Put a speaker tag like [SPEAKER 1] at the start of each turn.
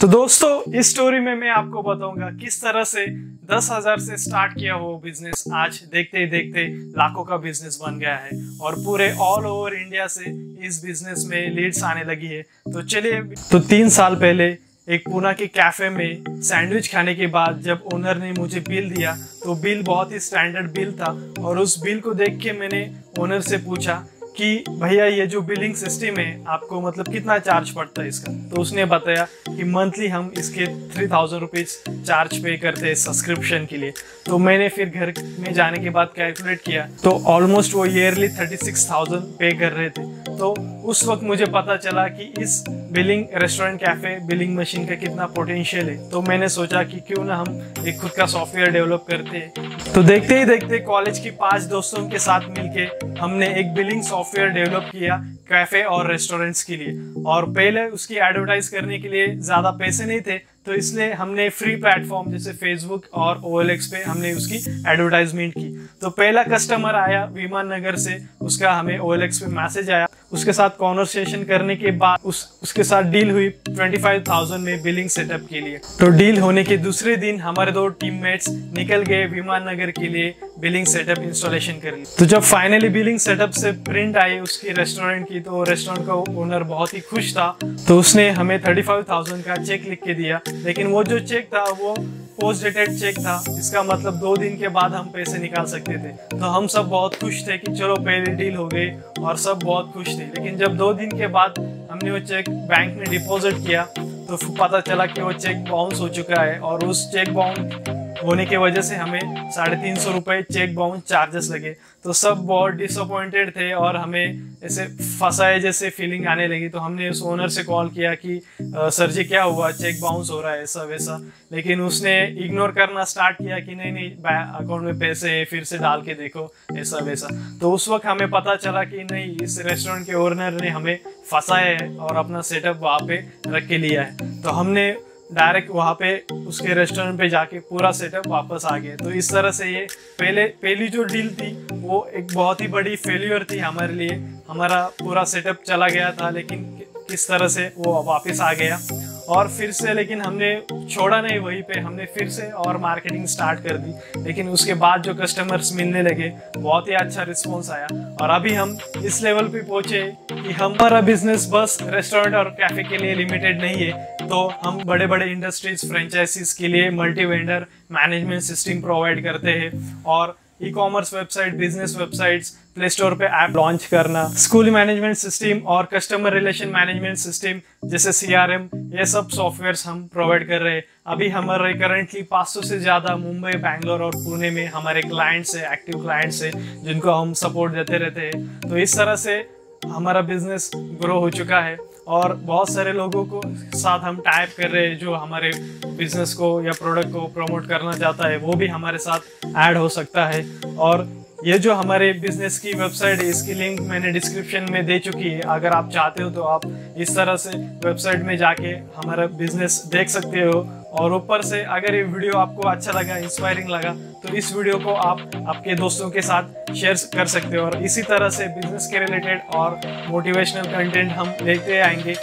[SPEAKER 1] तो दोस्तों, इस स्टोरी में मैं आपको बताऊँगा किस तरह से दस हज़ार से स्टार्ट किया हो बिज़नेस आज देखते ही देखते लाखों का बिज़नेस बन गया है और पूरे ऑल ओवर इंडिया से इस बिज़नेस में लीड्स आने लगी है। तो चलिए तो तीन साल पहले एक पूना के कैफ़े में सैंडविच खाने के बाद जब ओनर ने मुझे बिल दिया तो बिल बहुत ही स्टैंडर्ड बिल था और उस बिल को देख के मैंने ओनर से पूछा कि भैया ये जो बिलिंग सिस्टम है, आपको मतलब कितना चार्ज पड़ता है इसका? तो उसने बताया कि मंथली हम इसके थ्री थाउज़ेंड रुपीज़ चार्ज पे करते हैं सब्सक्रिप्शन के लिए। तो मैंने फिर घर में जाने के बाद कैलकुलेट किया तो ऑलमोस्ट वो ईयरली थर्टी सिक्स थाउज़ेंड पे कर रहे थे। तो उस वक्त मुझे पता चला कि इस billing restaurant cafe, billing machine का कितना पोटेंशियल है। तो मैंने सोचा कि क्यों ना हम एक खुद का सॉफ्टवेयर डेवलप करते। हैं तो देखते ही देखते कॉलेज के पाँच दोस्तों के साथ मिलके हमने एक बिलिंग सॉफ्टवेयर डेवलप किया कैफ़े और रेस्टोरेंट्स के लिए। और पहले उसकी एडवर्टाइज करने के लिए ज़्यादा पैसे नहीं थे तो इसलिए हमने फ्री प्लेटफॉर्म जैसे फेसबुक और ओ पे हमने उसकी एडवर्टाइजमेंट की। तो पहला कस्टमर आया विमान नगर से उसका हमें OLX पे मैसेज आया। उसके साथ कॉन्वर्सेशन करने के बाद उस उसके साथ डील हुई 25,000 में बिलिंग सेटअप के लिए। तो डील होने के दूसरे दिन हमारे दो टीममेट्स निकल गए विमान नगर के लिए। बिलिंग सेटअप इंस्टॉलेशन कर। तो जब फाइनली बिलिंग सेटअप से प्रिंट आई उसकी रेस्टोरेंट की तो रेस्टोरेंट का ओनर बहुत ही खुश था। तो उसने हमें 35,000 का चेक लिख के दिया। लेकिन वो जो चेक था वो पोस्ट डेटेड चेक था। इसका मतलब दो दिन के बाद हम पैसे निकाल सकते थे। तो हम सब बहुत खुश थे कि चलो पहले डील हो गई और सब बहुत खुश थे। लेकिन जब दो दिन के बाद हमने वो चेक बैंक में डिपॉजिट किया तो पता चला कि वो चेक बाउंस हो चुका है और उस चेक बाउंस होने की वजह से हमें साढ़े तीन सौ रुपये चेक बाउंस चार्जेस लगे। तो सब बहुत डिसअपॉइंटेड थे और हमें ऐसे फंसाए जैसे फीलिंग आने लगी। तो हमने उस ओनर से कॉल किया कि सर जी, क्या हुआ? चेक बाउंस हो रहा है ऐसा वैसा। लेकिन उसने इग्नोर करना स्टार्ट किया कि नहीं नहीं अकाउंट में पैसे है, फिर से डाल के देखो, ऐसा वैसा। तो उस वक्त हमें पता चला कि नहीं, इस रेस्टोरेंट के ओनर ने हमें फंसाया है और अपना सेटअप वहाँ पे रख के लिया है। तो हमने डायरेक्ट वहाँ पे, उसके रेस्टोरेंट पे जाके पूरा सेटअप वापस आ गए तो इस तरह से ये पहले, पहली जो डील थी, वो एक बहुत ही बड़ी फेल्यूर थी हमारे लिए। हमारा पूरा सेटअप चला गया था, लेकिन किस तरह से वो वापस आ गया। और फिर से, लेकिन हमने छोड़ा नहीं वहीं पे, हमने फिर से और मार्केटिंग स्टार्ट कर दी। लेकिन उसके बाद जो कस्टमर्स मिलने लगे, बहुत ही अच्छा रिस्पॉन्स आया। और अभी हम इस लेवल पे पहुँचे कि हमारा बिज़नेस बस रेस्टोरेंट और कैफ़े के लिए लिमिटेड नहीं है। तो हम बड़े बड़े इंडस्ट्रीज़ फ्रेंचाइजीज के लिए multi vendor management system provide करते हैं। और e commerce website business websites play store पे ऐप लॉन्च करना स्कूल मैनेजमेंट सिस्टम और कस्टमर रिलेशन मैनेजमेंट सिस्टम जैसे सी आर एम ये सब सॉफ्टवेयर हम प्रोवाइड कर रहे हैं। अभी हमारे करंटली 500 से ज़्यादा मुंबई, बैंगलोर और पुणे में हमारे क्लाइंट्स है एक्टिव क्लाइंट्स है, जिनको हम सपोर्ट देते रहते हैं। तो इस तरह से हमारा बिज़नेस ग्रो हो चुका है। और बहुत सारे लोगों को साथ हम टाइप कर रहे हैं जो हमारे बिज़नेस को या प्रोडक्ट को प्रमोट करना चाहता है, वो भी हमारे साथ ऐड हो सकता है। और ये जो हमारे बिज़नेस की वेबसाइट है, इसकी लिंक मैंने डिस्क्रिप्शन में दे चुकी है। अगर आप चाहते हो तो आप इस तरह से वेबसाइट में जाके हमारा बिज़नेस देख सकते हो। और ऊपर से अगर ये वीडियो आपको अच्छा लगा इंस्पायरिंग लगा तो इस वीडियो को आप आपके दोस्तों के साथ शेयर कर सकते हो। और इसी तरह से बिज़नेस के रिलेटेड और मोटिवेशनल कंटेंट हम लेते आएँगे।